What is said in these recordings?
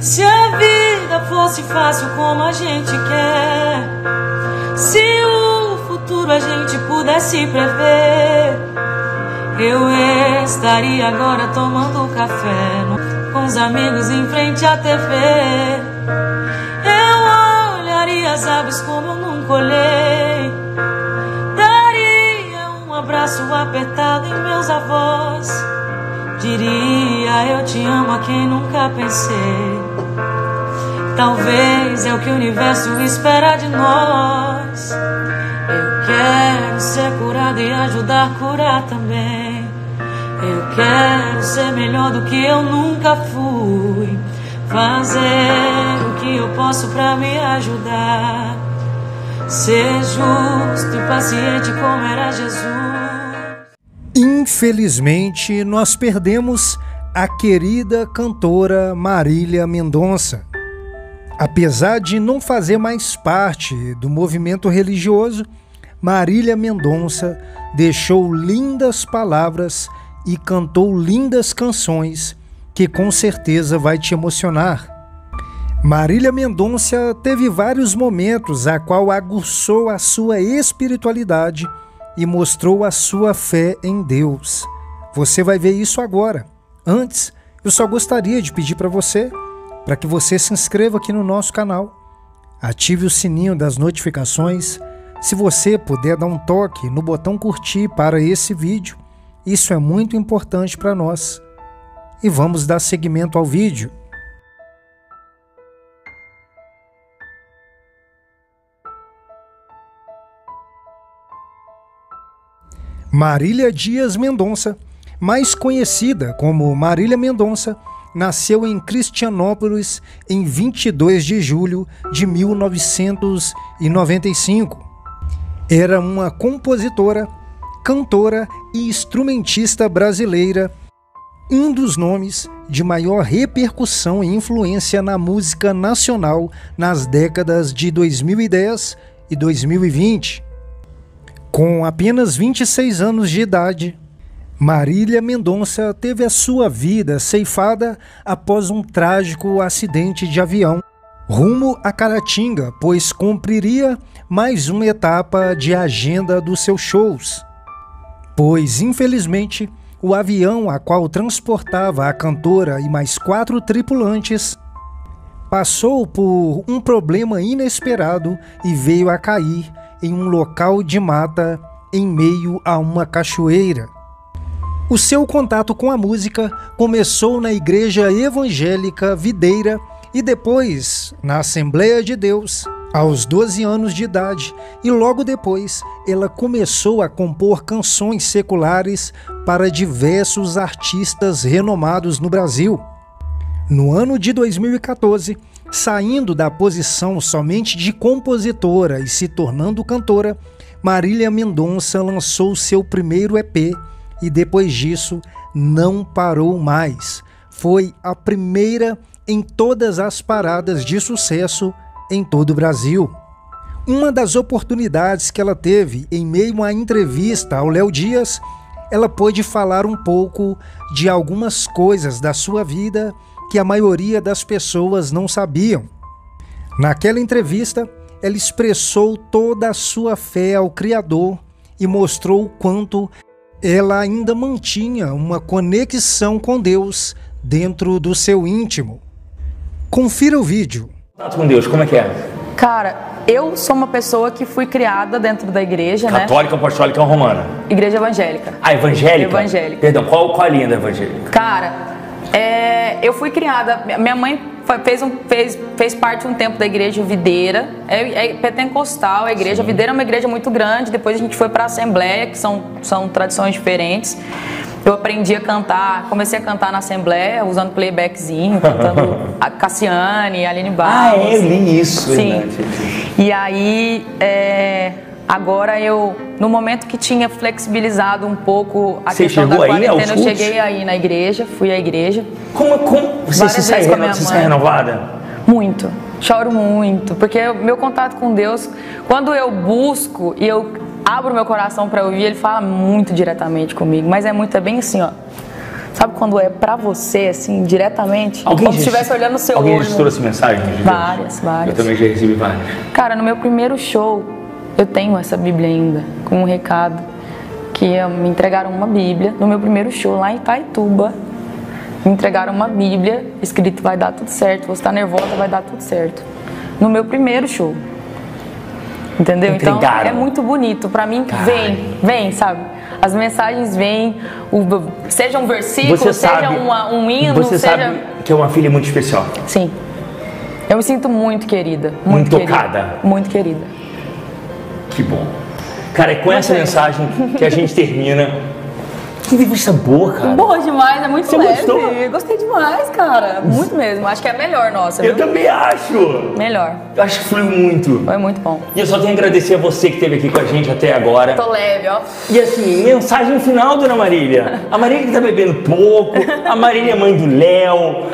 Se a vida fosse fácil como a gente quer, se o futuro a gente pudesse prever, eu estaria agora tomando café com os amigos em frente à TV. Eu olharia as aves como eu nunca olhei, daria um abraço apertado em meus avós. Diria eu te amo a quem nunca pensei. Talvez é o que o universo espera de nós. Eu quero ser curado e ajudar a curar também. Eu quero ser melhor do que eu nunca fui. Fazer o que eu posso para me ajudar. Ser justo e paciente como era Jesus. Infelizmente, nós perdemos a querida cantora Marília Mendonça. Apesar de não fazer mais parte do movimento religioso, Marília Mendonça deixou lindas palavras e cantou lindas canções que com certeza vai te emocionar. Marília Mendonça teve vários momentos a qual aguçou a sua espiritualidade e mostrou a sua fé em Deus. Você vai ver isso agora. Antes, eu só gostaria de pedir para você para que você se inscreva aqui no nosso canal. Ative o sininho das notificações. Se você puder dar um toque no botão curtir para esse vídeo, isso é muito importante para nós. E vamos dar seguimento ao vídeo. Marília Dias Mendonça, mais conhecida como Marília Mendonça, nasceu em Cristianópolis em 22 de julho de 1995. Era uma compositora, cantora e instrumentista brasileira, um dos nomes de maior repercussão e influência na música nacional nas décadas de 2010 e 2020. Com apenas 26 anos de idade, Marília Mendonça teve a sua vida ceifada após um trágico acidente de avião rumo a Caratinga, pois cumpriria mais uma etapa de agenda dos seus shows. Pois, infelizmente, o avião a qual transportava a cantora e mais quatro tripulantes passou por um problema inesperado e veio a cair em um local de mata em meio a uma cachoeira. O seu contato com a música começou na Igreja Evangélica Videira e depois na Assembleia de Deus, aos 12 anos de idade, e logo depois ela começou a compor canções seculares para diversos artistas renomados no Brasil. No ano de 2014, saindo da posição somente de compositora e se tornando cantora, Marília Mendonça lançou seu primeiro EP e depois disso não parou mais. Foi a primeira em todas as paradas de sucesso em todo o Brasil. Uma das oportunidades que ela teve em meio à entrevista ao Léo Dias, ela pôde falar um pouco de algumas coisas da sua vida que a maioria das pessoas não sabiam. Naquela entrevista, ela expressou toda a sua fé ao Criador e mostrou o quanto ela ainda mantinha uma conexão com Deus dentro do seu íntimo. Confira o vídeo. Contato com Deus, como é que é? Cara, eu sou uma pessoa que fui criada dentro da igreja, né? Católica, apostólica ou romana? Igreja evangélica. Ah, evangélica? Evangélica. Perdão, qual, qual a linha da evangélica? Cara, é, eu fui criada. Minha mãe fez, um, fez, fez parte um tempo da igreja videira, é, é pentecostal, a igreja Sim. videira é uma igreja muito grande, depois a gente foi para a assembleia, que são, são tradições diferentes. Eu aprendi a cantar, comecei a cantar na Assembleia, usando playbackzinho, cantando a Cassiane, a Aline Barros. Ah, é, eu li isso. Sim. Verdade. E aí, é, agora eu, no momento que tinha flexibilizado um pouco a Você questão da quarentena, eu cheguei aí na igreja, fui à igreja. Como, como você se sai, reno, você sai renovada? Muito. Choro muito, porque meu contato com Deus, quando eu busco e eu abro meu coração para ouvir, ele fala muito diretamente comigo, mas é muito é bem assim, ó. Sabe quando é pra você, assim, diretamente? Alguém como se estivesse olhando no seu Alguém olho. já trouxe mensagem de? Várias, várias. Eu também já recebi várias. Cara, no meu primeiro show, eu tenho essa Bíblia ainda, com um recado, que me entregaram uma Bíblia. No meu primeiro show, lá em Itaituba, me entregaram uma Bíblia, escrito vai dar tudo certo, você tá nervosa, vai dar tudo certo. No meu primeiro show. Entendeu? Então, Entregaram. é muito bonito. Pra mim, vem, vem, sabe? As mensagens vêm, o- seja um versículo, Você seja sabe, uma- um hino, você seja... sabe que é uma filha muito especial. Sim. Eu me sinto muito querida. Muito, Muito querida. tocada. Muito querida. Que bom. Cara, é com essa mensagem que a gente termina. Que entrevista boa, cara. Boa demais, é muito Você leve. gostou? Eu Gostei demais, cara. Muito mesmo. Acho que é a melhor nossa, Eu viu? também acho. Melhor. Eu acho que fluiu muito. Foi muito bom. E eu só tenho a agradecer a você que esteve aqui com a gente até agora. Tô leve, ó. E assim, mensagem final, dona Marília. A Marília que tá bebendo pouco, a Marília é mãe do Léo,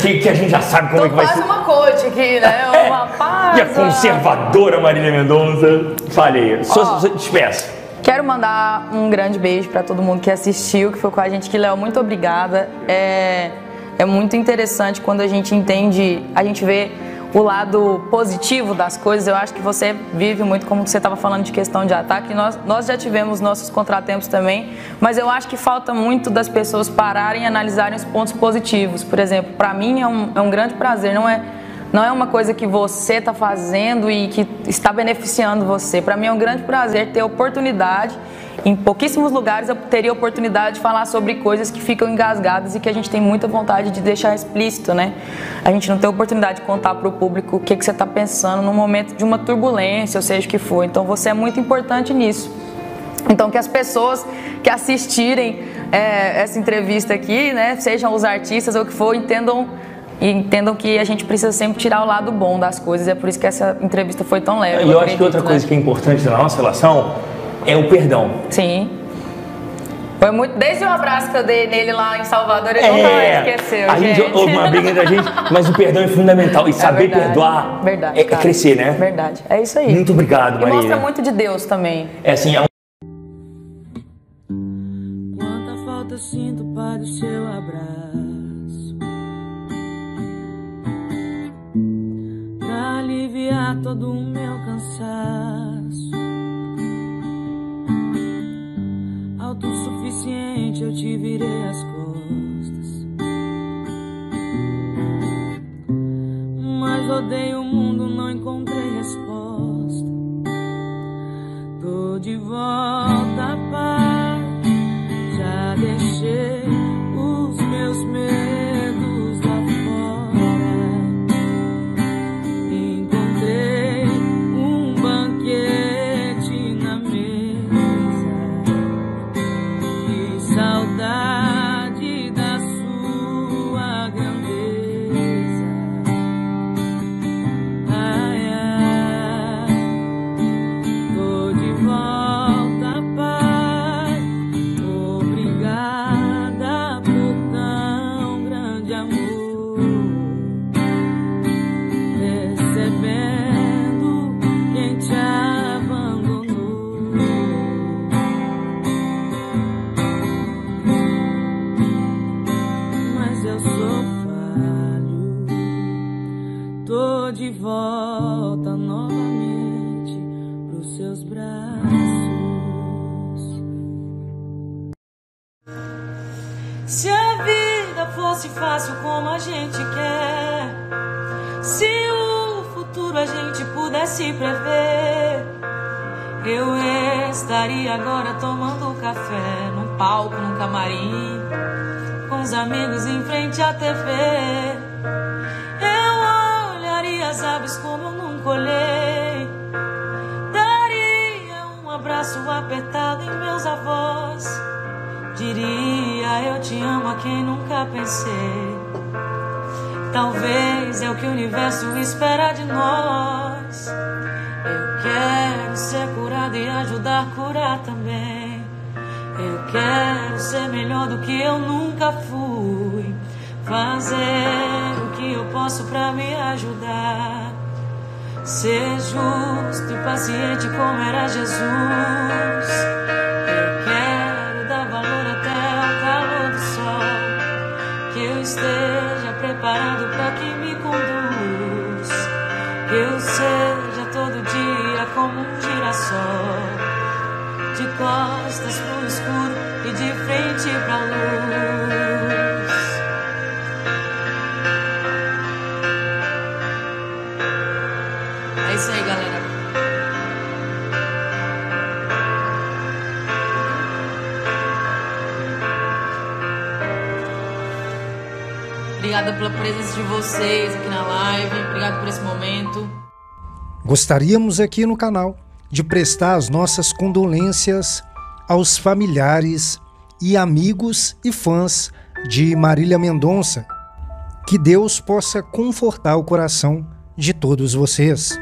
que, que a gente já sabe como Tô é que vai ser. uma coach aqui, né? Uma paz. E a conservadora Marília Mendonça. Fale aí, só, só despeça. Quero mandar um grande beijo para todo mundo que assistiu, que foi com a gente aqui. Léo, muito obrigada. É, é muito interessante quando a gente entende, a gente vê o lado positivo das coisas. Eu acho que você vive muito, como você estava falando de questão de ataque. Nós, nós já tivemos nossos contratempos também, mas eu acho que falta muito das pessoas pararem e analisarem os pontos positivos. Por exemplo, para mim é um, é um grande prazer, não é. Não é uma coisa que você está fazendo e que está beneficiando você. Para mim é um grande prazer ter a oportunidade. Em pouquíssimos lugares eu teria a oportunidade de falar sobre coisas que ficam engasgadas e que a gente tem muita vontade de deixar explícito, né? A gente não tem a oportunidade de contar para o público o que, que você está pensando no momento de uma turbulência, ou seja o que for. Então você é muito importante nisso. Então que as pessoas que assistirem é, essa entrevista aqui, né, sejam os artistas ou o que for, entendam e entendam que a gente precisa sempre tirar o lado bom das coisas. É por isso que essa entrevista foi tão leve. E eu acho que outra né? coisa que é importante na nossa relação é o perdão. Sim. Foi muito. Desde o abraço que eu dei nele lá em Salvador, ele nunca mais esqueceu. É. a gente, gente. houve uma briga entre a gente, mas o perdão é fundamental. E saber verdade, perdoar verdade, é, é crescer, né? Verdade. É isso aí. Muito obrigado, E Marília. mostra muito de Deus também. É assim, é um Quanta falta eu sinto pai do seu abraço aliviar todo o meu cansaço. Autossuficiente eu te virei as costas. Mas rodei o mundo, não encontrei resposta. Tô de volta, Se a vida fosse fácil como a gente quer, se o futuro a gente pudesse prever, eu estaria agora tomando café num palco, num camarim, com os amigos em frente à TV. espera de nós. Eu quero ser curado e ajudar a curar também. Eu quero ser melhor do que eu nunca fui. Fazer o que eu posso para me ajudar. Ser justo e paciente como era Jesus. Eu quero dar valor até ao calor do sol. Que eu esteja preparado para que eu seja todo dia como um girassol, de costas pro escuro e de frente pra luz. É isso aí, galera. Obrigada pela presença de vocês aqui na live. Obrigado por esse momento. Gostaríamos aqui no canal de prestar as nossas condolências aos familiares e amigos e fãs de Marília Mendonça. Que Deus possa confortar o coração de todos vocês.